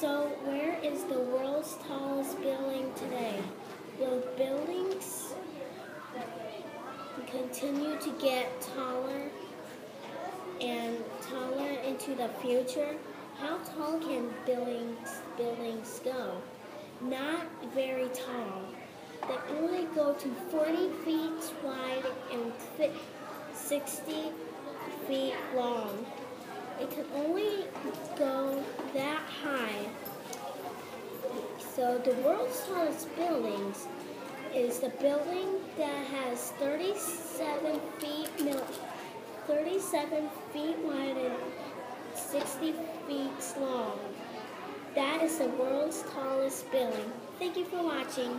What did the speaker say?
So, where is the world's tallest building today? Will buildings continue to get taller and taller into the future? How tall can buildings buildings go? Not very tall. They only go to 40 feet wide and 60 feet long. It can only go that. So the world's tallest buildings is the building that has 37 feet 37 feet wide and 60 feet long. That is the world's tallest building. Thank you for watching.